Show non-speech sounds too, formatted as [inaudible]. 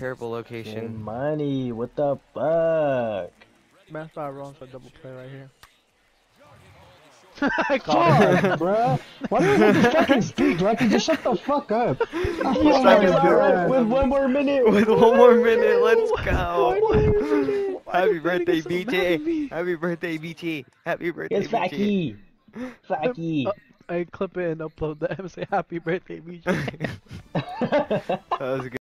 terrible location. location. money, what the fuck? Man, five wrong for double play right here. I caught it. Fuck. Why do you have to fucking speak, Like, Just shut the fuck up. [laughs] With one more minute. With one more minute, let's go. [laughs] Happy birthday, BT. Happy birthday, BT. Happy birthday, It's BT. Facky. Facky. Uh, I clip it and upload that and say happy birthday, BT. [laughs] That was good.